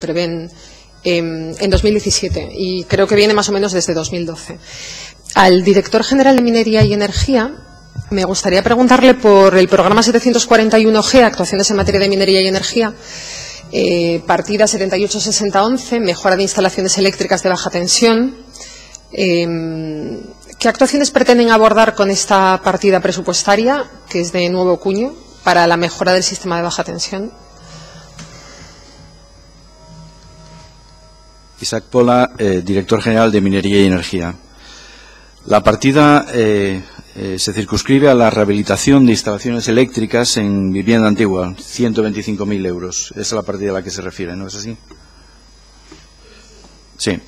prevén em, en 2017 y creo que viene más o menos desde 2012. Al director general de Minería y Energía me gustaría preguntarle por el programa 741G, actuaciones en materia de minería y energía, eh, partida 786011, mejora de instalaciones eléctricas de baja tensión. Em, ¿Qué actuaciones pretenden abordar con esta partida presupuestaria, que es de nuevo cuño, para la mejora del sistema de baja tensión? Isaac Pola, eh, director general de Minería y Energía. La partida eh, eh, se circunscribe a la rehabilitación de instalaciones eléctricas en vivienda antigua, 125.000 euros. Esa es la partida a la que se refiere, ¿no es así? Sí.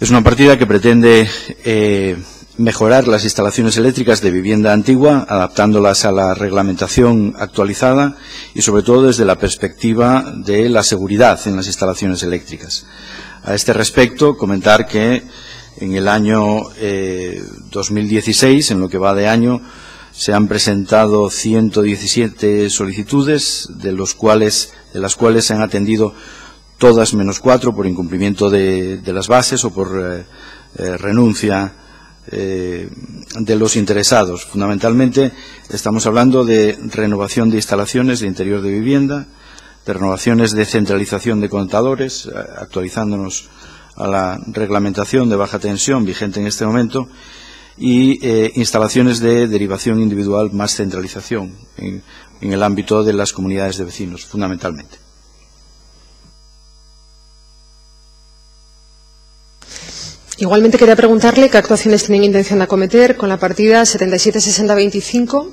Es una partida que pretende mejorar las instalaciones eléctricas de vivienda antigua, adaptándolas a la reglamentación actualizada y sobre todo desde la perspectiva de la seguridad en las instalaciones eléctricas. A este respecto, comentar que en el año 2016, eh, en lo que va de año, se han presentado 117 solicitudes, de las cuales se han atendido todas menos cuatro por incumplimiento de, las bases o por eh, eh, renuncia eh, de los interesados. Fundamentalmente estamos hablando de renovación de instalaciones de interior de vivienda, de renovaciones de centralización de contadores, eh, actualizándonos a la reglamentación de baja tensión vigente en este momento, y eh, instalaciones de derivación individual más centralización en el ámbito de las comunidades de vecinos, fundamentalmente. Igualmente quería preguntarle qué actuaciones tienen intención de acometer con la partida 776025,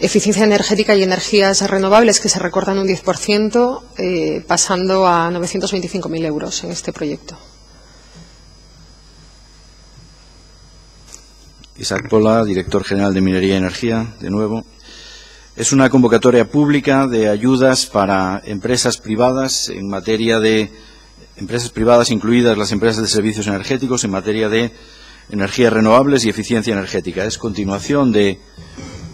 eficiencia energética y energías renovables, que se recortan un 10%, eh, pasando a 925.000 euros en este proyecto. Isaac Pola, director general de Minería y Energía, de nuevo. Es una convocatoria pública de ayudas para empresas privadas en materia de empresas privadas, incluidas las empresas de servicios energéticos, en materia de energías renovables y eficiencia energética. Es continuación de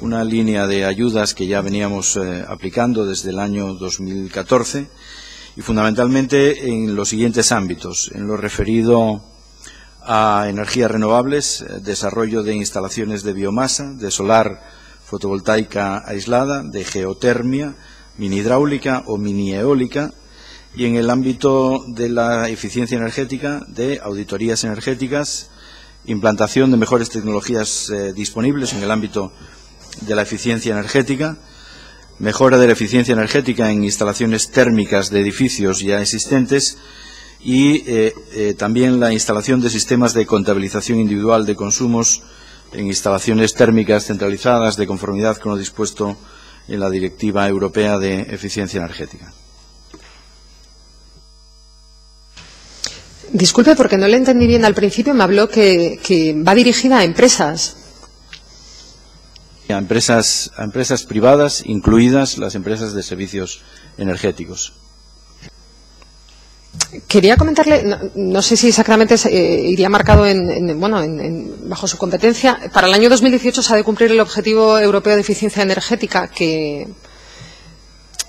una línea de ayudas que ya veníamos eh, aplicando desde el año 2014 y fundamentalmente en los siguientes ámbitos. En lo referido a energías renovables, eh, desarrollo de instalaciones de biomasa, de solar fotovoltaica aislada, de geotermia, mini hidráulica o mini eólica, y en el ámbito de la eficiencia energética, de auditorías energéticas, implantación de mejores tecnologías eh, disponibles en el ámbito de la eficiencia energética, mejora de la eficiencia energética en instalaciones térmicas de edificios ya existentes y eh, eh, también la instalación de sistemas de contabilización individual de consumos en instalaciones térmicas centralizadas de conformidad con lo dispuesto en la Directiva Europea de Eficiencia Energética. Disculpe, porque no le entendí bien al principio. Me habló que, va dirigida a empresas. A empresas, a empresas privadas, incluidas las empresas de servicios energéticos. Quería comentarle, no, sé si exactamente eh, iría marcado en, bueno, bajo su competencia. Para el año 2018 se ha de cumplir el objetivo europeo de eficiencia energética que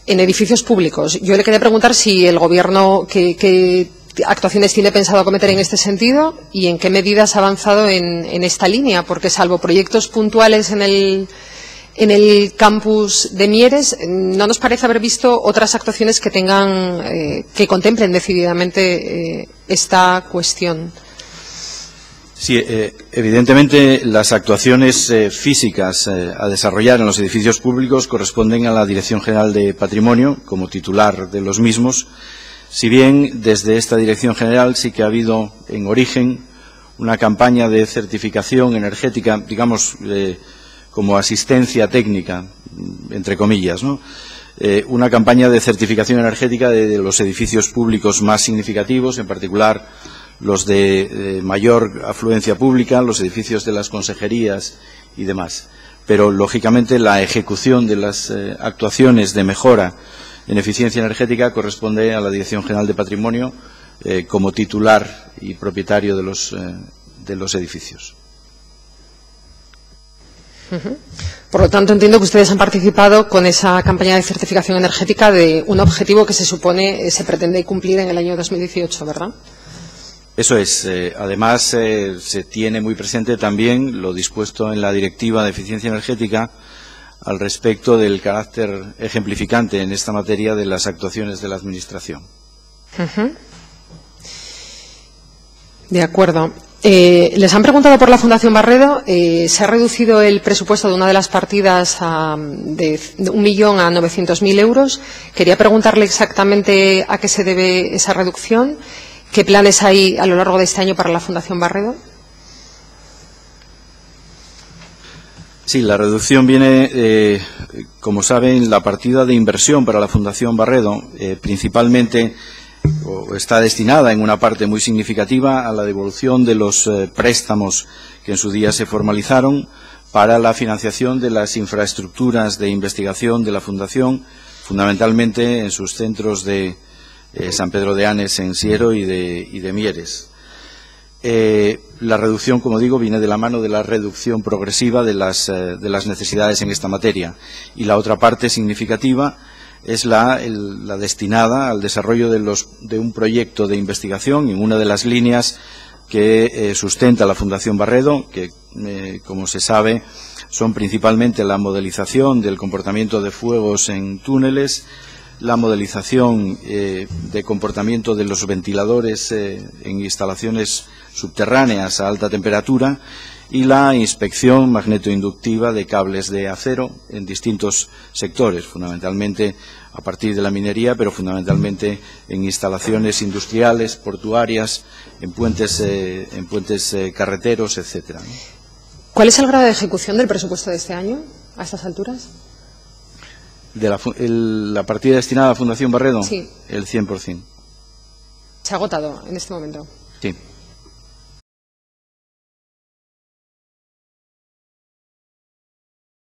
en edificios públicos. Yo le quería preguntar si el gobierno que, que actuaciones tiene pensado acometer en este sentido y en qué medidas ha avanzado en, esta línea, porque salvo proyectos puntuales en el, en el campus de Mieres, no nos parece haber visto otras actuaciones que tengan, eh, que contemplen decididamente eh, esta cuestión. Sí, eh, evidentemente las actuaciones físicas a desarrollar en los edificios públicos corresponden a la Dirección General de Patrimonio como titular de los mismos si bien desde esta Dirección General sí que ha habido en origen una campaña de certificación energética, digamos, como asistencia técnica, entre comillas. Eh, una campaña de certificación energética de, los edificios públicos más significativos, en particular los de, mayor afluencia pública, los edificios de las consejerías y demás. Pero, lógicamente, la ejecución de las eh, actuaciones de mejora en eficiencia energética corresponde a la Dirección General de Patrimonio eh, como titular y propietario de los, eh, de los edificios. Por lo tanto, entiendo que ustedes han participado con esa campaña de certificación energética de un objetivo que se supone eh, se pretende cumplir en el año 2018, ¿verdad? Eso es. Eh, además, eh, se tiene muy presente también lo dispuesto en la Directiva de Eficiencia Energética al respecto del carácter ejemplificante en esta materia de las actuaciones de la Administración. De acuerdo. Eh, les han preguntado por la Fundación Barredo. Eh, se ha reducido el presupuesto de una de las partidas de, un millón a 900.000 euros. Quería preguntarle exactamente a qué se debe esa reducción. ¿Qué planes hay a lo largo de este año para la Fundación Barredo? Sí, la reducción viene, eh, como saben, la partida de inversión para la Fundación Barredo, principalmente está destinada en una parte muy significativa a la devolución de los eh, préstamos que en su día se formalizaron para la financiación de las infraestructuras de investigación de la Fundación, fundamentalmente en sus centros de eh, San Pedro de Anes en Siero y de, Mieres. Eh, la reducción, como digo, viene de la mano de la reducción progresiva de las, las necesidades en esta materia. Y la otra parte significativa es la, destinada al desarrollo de, un proyecto de investigación en una de las líneas que eh, sustenta la Fundación Barredo, que, eh, como se sabe, son principalmente la modelización del comportamiento de fuegos en túneles, la modelización eh, de comportamiento de los ventiladores en instalaciones subterráneas a alta temperatura y la inspección magnetoinductiva de cables de acero en distintos sectores, fundamentalmente a partir de la minería, pero fundamentalmente en instalaciones industriales, portuarias, en puentes, eh, en puentes eh, carreteros, etcétera. ¿Cuál es el grado de ejecución del presupuesto de este año a estas alturas? De la, partida destinada a Fundación Barredo, sí. el 100%. ¿Se ha agotado en este momento? Sí.